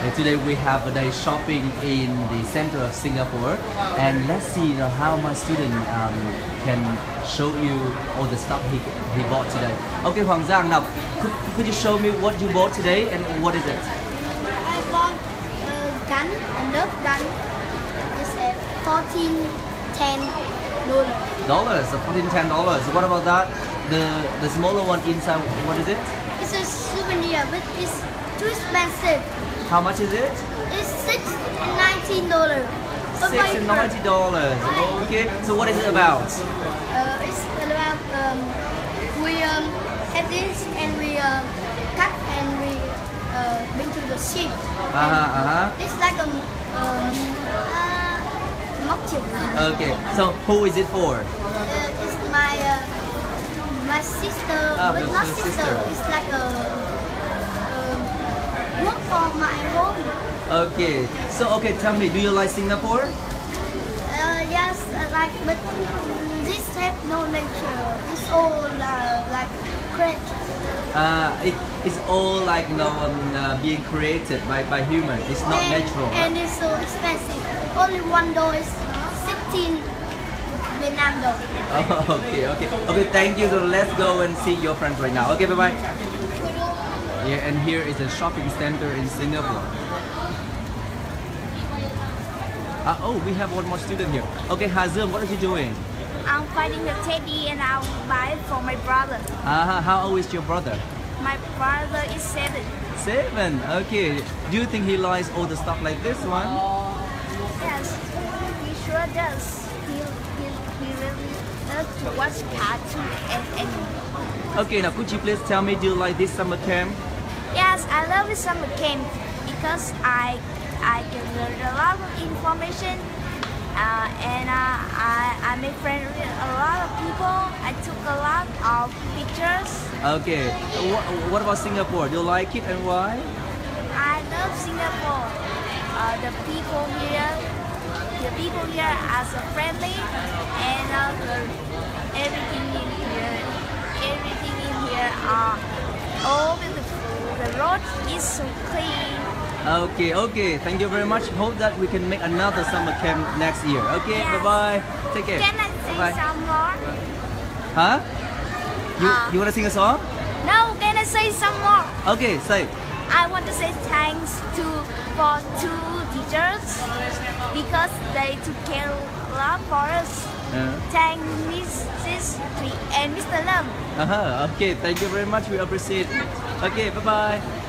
And today we have a day shopping in the center of Singapore, and let's see you know, how my student um, can show you all the stuff he, he bought today. Okay, Hoàng Giang, now could, could you show me what you bought today and what is it? I bought a gun, a Nerf gun. It's a 14, 10 dollar. Dollars, so 14 10 dollars. What about that? The the smaller one inside, what is it? It's a souvenir, but it's too expensive. How much is it? It's six and nineteen dollar. Six and ninety dollars. Okay, so what is it about? Uh, it's about um, we um, have this and we um, cut and we uh, bring to the ship. Uh huh, uh huh. It's like a um, uh. Okay, so who is it for? Uh, it's my uh, my sister, Ah, but not sister. sister. It's like a for my home. Okay, so okay, tell me, do you like Singapore? Uh, yes, uh, like but this have no nature. It's all uh, like great. Uh, it, it's all like you know um, uh, being created by, by human. It's not and, natural. And it's so expensive. Only one door is 16 Vietnam dollar. Oh, okay, okay, okay. Thank you. So let's go and see your friends right now. Okay, bye bye. Yeah, and here is a shopping center in Singapore. Uh, oh, we have one more student here. Okay, Hazim, what are you doing? I'm finding a teddy and I'll buy it for my brother. Uh, how old is your brother? My brother is seven. Seven. Okay. Do you think he likes all the stuff like this one? Yes, he sure does. He, he, he really loves to watch cartoon and anime. Okay, now could you please tell me, do you like this summer camp? Yes, I love the summer camp because I I can learn a lot of information uh, and uh, I, I made friends with a lot of people. I took a lot of pictures. Okay. What, what about Singapore? Do you like it and why? I love Singapore. Uh, the people here, the people here are so friendly, and uh, everything in here, everything in here are all beautiful. The road is so clean. Okay, okay. Thank you very much. Hope that we can make another summer camp next year. Okay, Yes. bye bye. Take care. Can I say Bye-bye. some more? Huh? You, Uh. you want to sing a song? No, can I say some more? Okay, say. I want to say thanks to for two teachers because they took care lot for us. Uh, Thank Mrs. And Mr. Lam. uh-huh. Okay, thank you very much. We appreciate it. Okay, bye bye.